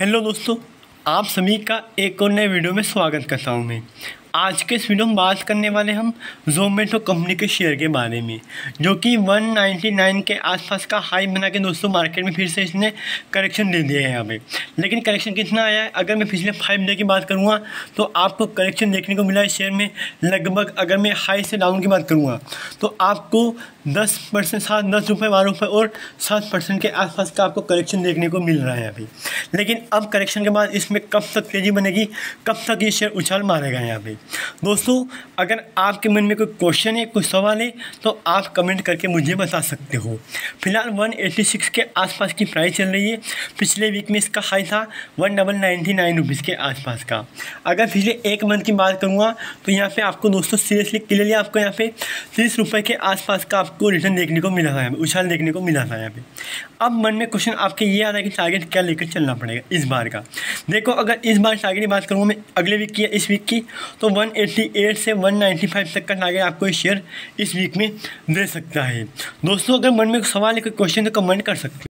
Hello दोस्तों आप सभी का एक और नए वीडियो में स्वागत करता हूँ मैं। आज के इस वीडियो में बात करने वाले हम जोमेटो कंपनी के शेयर के बारे में, जो कि 199 के आसपास का हाई बना के दोस्तों मार्केट में फिर से इसने करेक्शन दे दिया है यहाँ पे। लेकिन करेक्शन कितना आया है? अगर मैं पिछले फाइव डे की बात करूँगा तो आपको करेक्शन देखने को मिला है शेयर में लगभग, अगर मैं हाई से डाउन की बात करूँगा तो आपको दस परसेंट, सात, दस रुपये बारह रुपये और सात परसेंट के आसपास का आपको करेक्शन देखने को मिल रहा है अभी लेकिन अब करेक्शन के बाद इसमें कब तक तेज़ी बनेगी? कब तक ये शेयर उछाल मारेगा यहाँ पे? दोस्तों, अगर आपके मन में कोई क्वेश्चन है, कोई सवाल है तो आप कमेंट करके मुझे बता सकते हो। फ़िलहाल 186 के आसपास की प्राइस चल रही है। पिछले वीक में इसका हाई था one double ninety nine rupees के आसपास का। अगर पिछले एक मंथ की बात करूँगा तो यहाँ पे आपको दोस्तों सीरियसली क्लियरली आपको यहाँ पे तीस रुपये के आसपास का आपको रिटर्न देखने को मिला था यहाँ पे, उछाल देखने को मिला था यहाँ पे। अब मन में क्वेश्चन आपके ये आ रहा है कि टारगेट क्या लेकर चलना पड़ेगा इस बार का। देखो, अगर इस बार टारगेट की बात करूँ, मैं अगले वीक की या इस वीक की तो 188 से 195 तक का टारगेट आपको शेयर इस वीक में दे सकता है। दोस्तों, अगर मन में सवाल है कोई क्वेश्चन तो कमेंट कर सकते